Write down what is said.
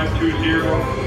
520